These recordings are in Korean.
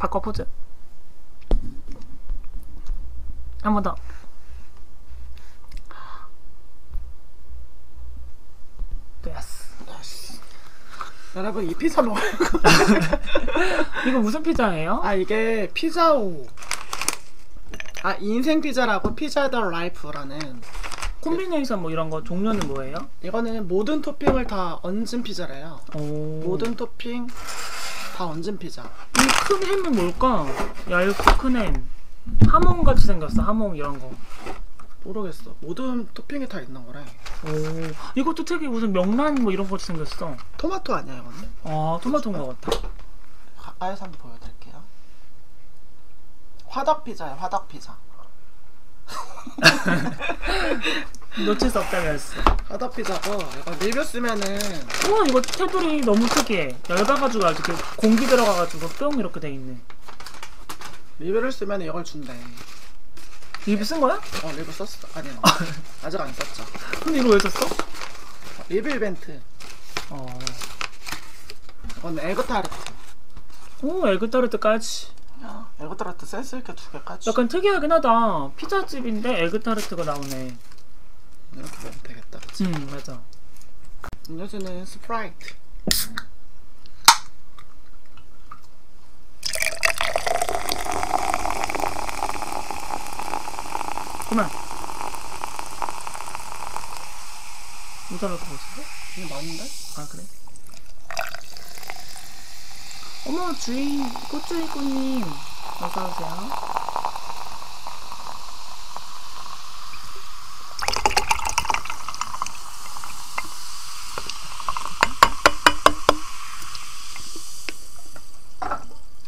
바꿔 포즈. 한 번 더. 됐어. 여러분 이 피자 먹어요. 이거 무슨 피자예요? 아 이게 피자오. 아 인생 피자라고 피자 더 라이프라는 콤비네이션 뭐 이런 거 종류는 뭐예요? 이거는 모든 토핑을 다 얹은 피자래요. 오. 모든 토핑 다 얹은 피자. 이 큰 햄은 뭘까? 얇고 큰 햄. 하몽 같이 생겼어. 하몽 이런 거. 모르겠어. 모든 토핑이 다 있는 거래. 오. 이것도 되게 무슨 명란 뭐 이런 거 같이 생겼어. 토마토 아니야 이거는? 아 토마토인 것 같아. 가까이서 한번 보여드릴게요. 화덕 피자야 화덕 피자. 놓칠 수. 화덕 피자고 이거 리뷰 쓰면은 우와 이거 테두리 너무 특이해. 얇아가지고 아주 이렇게 공기 들어가가지고 뿅 이렇게 돼 있네. 리뷰를 쓰면 이걸 준대. 리뷰 쓴 거야? 어 리뷰 썼어. 아니 아직 안 썼죠. 근데 이거 왜 썼어? 리뷰 이벤트. 어. 이건 에그타르트. 오 에그타르트까지. 에그타르트 센스 있게 두 개까지. 약간 특이하긴 하다. 피자집인데 에그타르트가 나오네. 이렇게 보면 되겠다. 그치? 음 맞아. 음료수는 스프라이트. 그만. 모자랄 것 같은데? 이게 많은데? 아 그래? 어머 주인 꽃주인꾸님 어서 오세요.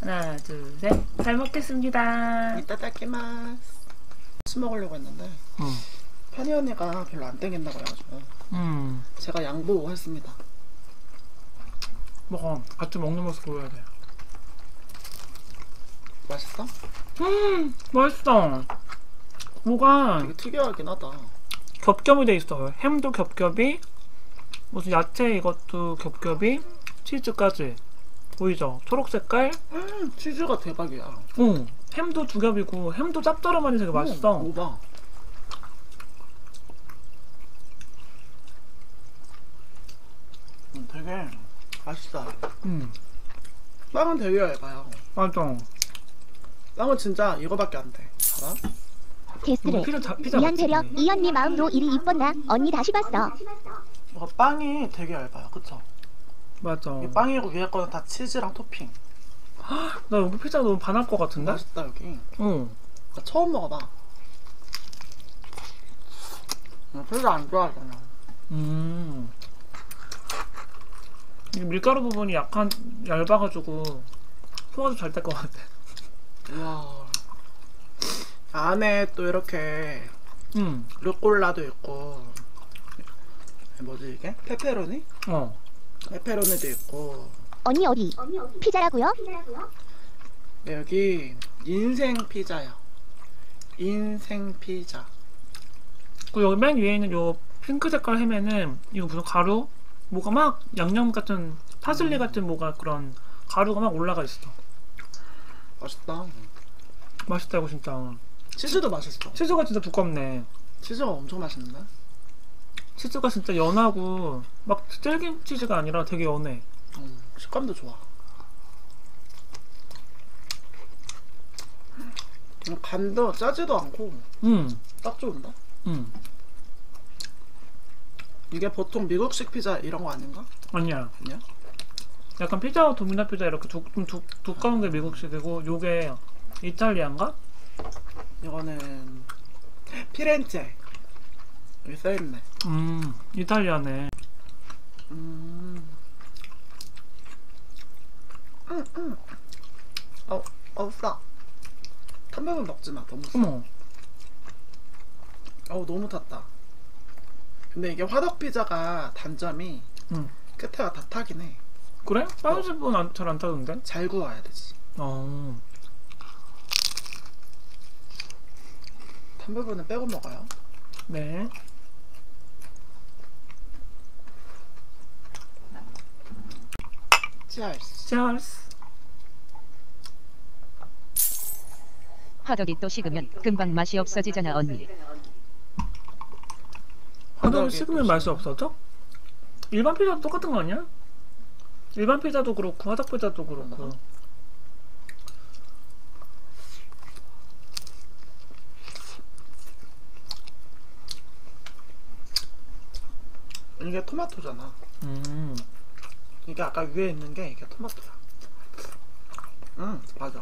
하나 둘 셋 잘 먹겠습니다. 이따다키마스. 같이 먹으려고 했는데 음. 편희 언니가 별로 안 땡긴다 그래가지고 음 제가 양보했습니다. 먹어 같이 먹는 모습 보여야 돼. 맛있어? 음 맛있어. 뭐가 되게 특이하긴 하다. 겹겹이 돼 있어요. 햄도 겹겹이, 무슨 야채 이것도 겹겹이, 치즈까지 보이죠? 초록 색깔. 음, 치즈가 대박이야. 응. 햄도 두 겹이고 햄도 짭조름하니 되게 맛있어. 음, 오봐. 음, 되게 맛있다. 응. 빵은 되게 얇아요. 맞아. 빵은 진짜 이거밖에 안 돼. 봐봐. 게스트래. 피자 자, 피자 미안 맛집이네. 체력 이 언니 마음도 일이 이뻤나? 언니 다시 봤어. 이거 빵이 되게 얇아요. 그쵸? 맞아. 이 빵이고 위에 거는 다 치즈랑 토핑. 나 여기 피자 너무 반할 것 같은데? 맛있다 여기. 응. 나 처음 먹어봐. 나 피자 안 좋아하잖아. 음. 이 밀가루 부분이 약간 얇아가지고 소화도 잘 될 것 같아. 우와. 안에 또 이렇게 응. 루꼴라도 있고 뭐지 이게? 페페로니? 어. 페페로니도 있고 언니 어디? 피자라고요? 네, 여기 인생 피자요. 인생 피자. 그 여기 맨 위에 있는 요 핑크 색깔 햄에는 이거 무슨 가루? 뭐가 막 양념 같은 파슬리 같은 뭐가 그런 가루가 막 올라가 있어. 맛있다. 맛있다 이거 진짜. 치즈도 맛있어. 치즈가 진짜 두껍네. 치즈가 엄청 맛있는데? 치즈가 진짜 연하고 막 질긴 치즈가 아니라 되게 연해. 음, 식감도 좋아. 음, 간도 짜지도 않고 응, 딱 좋은데? 응. 이게 보통 미국식 피자 이런 거 아닌가? 아니야. 아니야? 약간 피자와 도미노 피자 이렇게 두, 좀 두, 두꺼운 게 미국식이고 요게 이탈리안가? 이거는 피렌체 써있네. 음, 이탈리아네. 음. 음, 음. 어, 어, 싸. 탄면은 먹지 마. 너무 싸. 어머, 어우, 너무 탔다. 근데 이게 화덕 피자가 단점이 응. 끝에가 다 타긴 해. 그래? 다른 집은 잘안 타던데? 잘 구워야 되지. 어. 탄 부분은 빼고 먹어요. 네. Cheers. 화덕이 또 식으면 금방 맛이 없어지잖아 언니. 화덕이 식으면 또 맛이 없어져? 일반 피자도 똑같은 거 아니야? 일반 피자도 그렇고 화덕 피자도 그렇고 이게 토마토잖아. 음 이게 아까 위에 있는 게 이게 토마토야. 응, 맞아.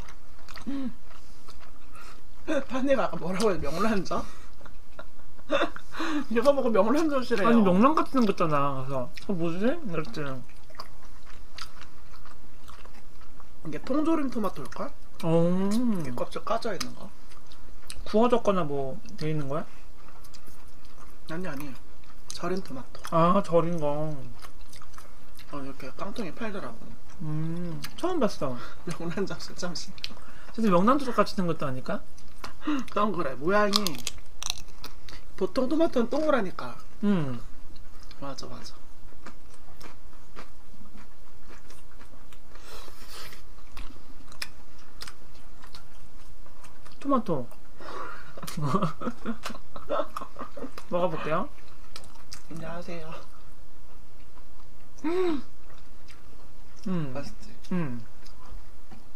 판이가 아까 뭐라고 해? 명란젓? 이거 보고 명란젓이래요. 아니 명란 같이 생겼잖아 그래서 어 뭐지? 이랬지 이게 통조림 토마토일걸? 어 이게 껍질 까져 있는 거? 구워졌거나 뭐 돼 있는 거야? 아니 아니. 절인 토마토. 아 절인 거 어, 이렇게 깡통에 팔더라고. 음, 처음 봤어. 명란젓을 잠시. 근데 명란젓 같이 생겼다니까? 그건 그래. 모양이 보통 토마토는 동그라니까. 음, 맞아 맞아. 토마토. 먹어볼게요. 안녕하세요. 음, 맛있지? 음.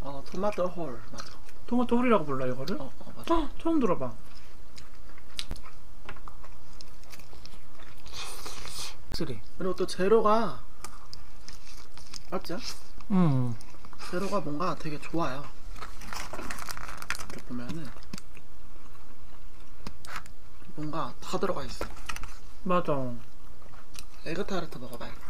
어 토마토 whole 맞아. 토마토 whole이라고 불러 이거를? 어, 어 맞아. 헉, 처음 들어봐. 쓰리. 그리고 또 재료가 맞죠? 음, 재료가 뭔가 되게 좋아요. 이렇게 보면은 뭔가 다 들어가 있어. 맞아. 에그 타르트 먹어봐야겠다.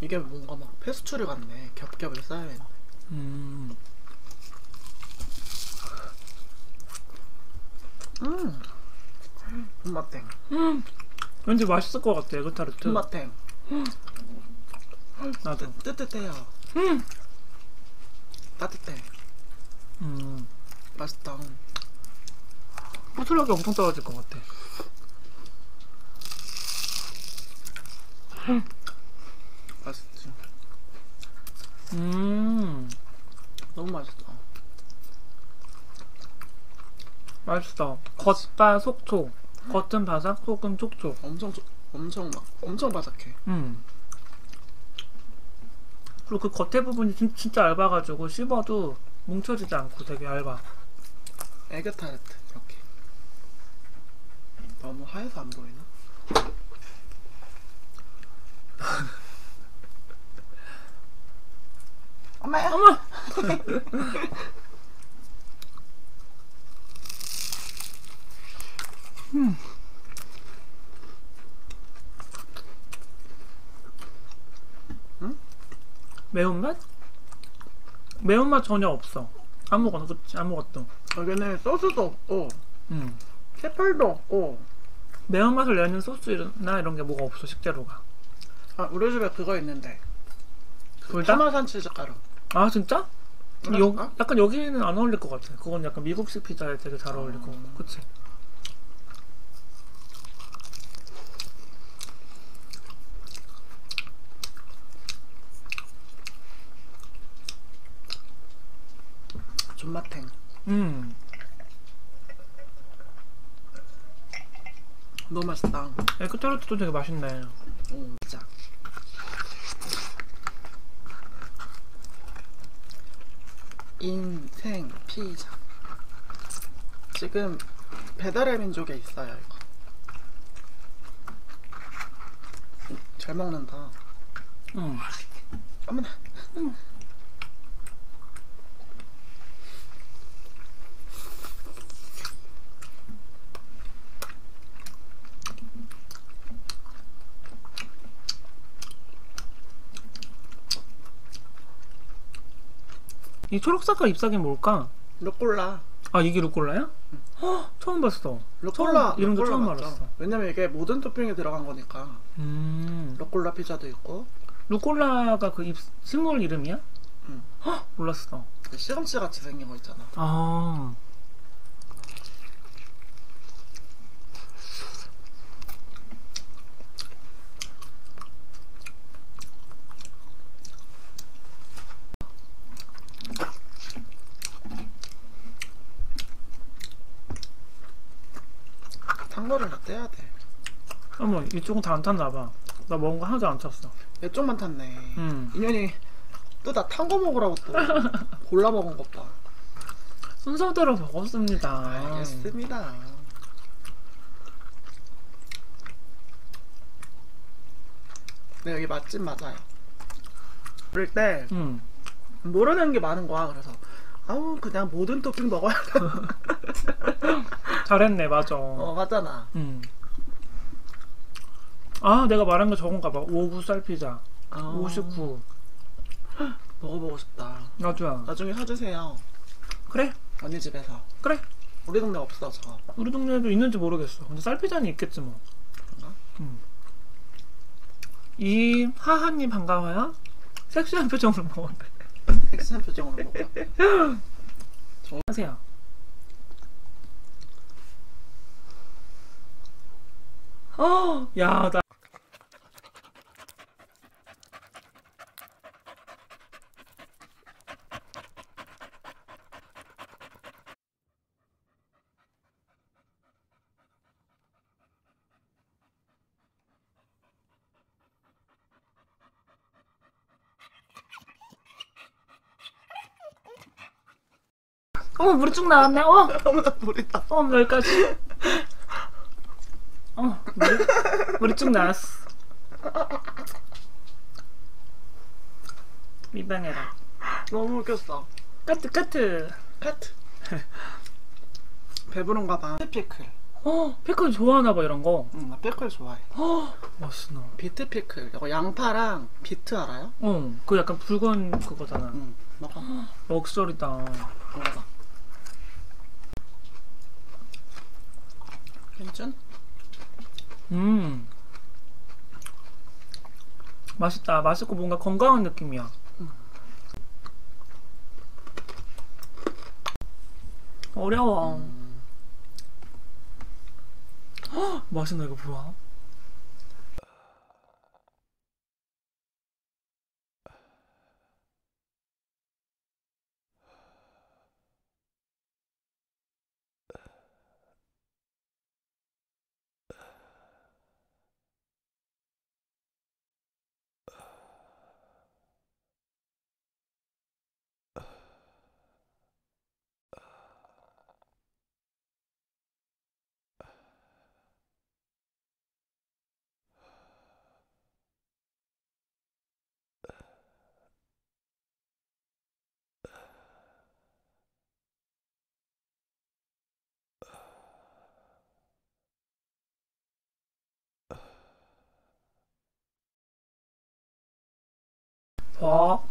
이게 뭔가 막 페스츄리 같네. 겹겹이 쌓여있네. 음, 음. 손맛탱. 왠지 맛있을 것 같아, 에그 타르트. 손맛탱. 나도. 뜨, 뜨뜻해요. 따뜻해. 음, 맛있다. 포슬력이 엄청 떨어질 것 같아. 맛있지. 음, 너무 맛있다. 맛있어. 겉바 속촉. 겉은 바삭, 속은 촉촉. 엄청 조- 엄청 막 엄청 바삭해. 음. 그리고 그 겉에 부분이 진, 진짜 얇아가지고 씹어도 뭉쳐지지 않고 되게 얇아. 에그타르트 이렇게. 너무 하얘서 안 보이나? 엄마야. 어머! 매운맛? 매운맛 전혀 없어. 아무거나 그치 아무것도. 여기는 소스도 없고 음. 케펄도 없고. 매운맛을 내는 소스나 이런 게 뭐가 없어 식재료가. 아 우리 집에 그거 있는데. 불닭? 파마산 치즈 가루. 아 진짜? 여, 그럴까? 약간 여기는 안 어울릴 것 같아. 그건 약간 미국식 피자에 되게 잘 어울릴 것 같고. 그치? 존맛탱. 음. 너무 맛있다. 에그타르트도 되게 맛있네. 오, 진짜. 인생 피자. 지금 배달의 민족에 있어요 이거. 음, 잘 먹는다. 음. 어머나. 이 초록색깔 잎사귀 뭘까? 루꼴라. 아 이게 루꼴라야? 헉, 처음 봤어. 루꼴라. 처음, 이런 거 처음 맞죠? 알았어. 왜냐면 이게 모든 토핑이 들어간 거니까. 음. 루꼴라 피자도 있고 루꼴라가 그 잎, 식물 이름이야? 응. 헉, 몰랐어. 그 시금치 같이 생긴 거 있잖아. 아. 탄거를 다 떼야 돼. 어머 이쪽은 다 안 탔나 봐. 나 먹은 거 하나도 안 탔어. 내 쪽만 탔네. 음. 인연이 또 나 탄 거 먹으라고 또 골라 먹은 것 봐. 순서대로 먹었습니다. 알겠습니다. 네 여기 맛집 맞아요. 그럴 때 음. 모르는 게 많은 거야. 그래서 아우 그냥 모든 토핑 먹어야 돼. 잘했네 맞아. 어 맞잖아. 음. 아 내가 말한 거 저건가 봐. 59 쌀피자. 아, 59. 먹어보고 싶다. 나도야. 나중에 사주세요. 그래 언니 집에서. 그래. 우리 동네 없어 저. 우리 동네에도 있는지 모르겠어. 근데 쌀피자는 있겠지 뭐. 그런가? 음. 이 하하님 반가워요. 섹시한 표정으로 먹었네. 섹시한 표정으로 먹어. 하세요. 어, 야, 나. 어머, 물이 쭉 나왔네. 어, 어머나 물이다. 어, 여기까지. 어, 물이, 물이 쭉 나왔어. 미방해라. 너무 웃겼어. 까트, 까트. 카트. 배부른가 봐. 피클. 어, 피클 좋아하나 봐, 이런 거. 응, 나 피클 좋아해. 어, 맛있나. 비트 피클. 이거 양파랑 비트 알아요? 어, 그 약간 붉은 그거잖아. 응. 먹어. 먹소리다. 먹어봐. 괜찮? 음. 맛있다. 맛있고 뭔가 건강한 느낌이야. 어려워. 헉, 맛있나 이거 뭐야? 봐.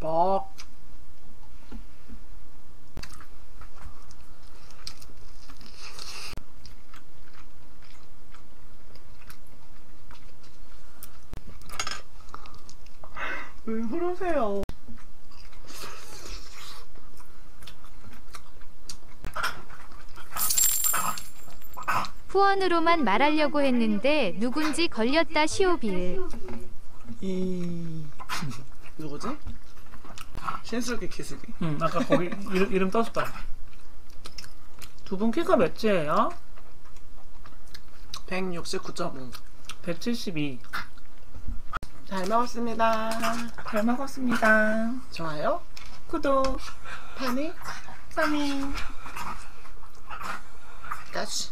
먹. 왜 그러세요? 후원으로만 말하려고 했는데 누군지 걸렸다 시오빌. 이 누구지? 신슬기 기슬기. 응, 아까 거기 이름, 이름 떴다. 두 분 키가 몇이에요? 169.5. 172. 잘 먹었습니다. 잘 먹었습니다. 좋아요? 구독, 파니? 사미. 까시.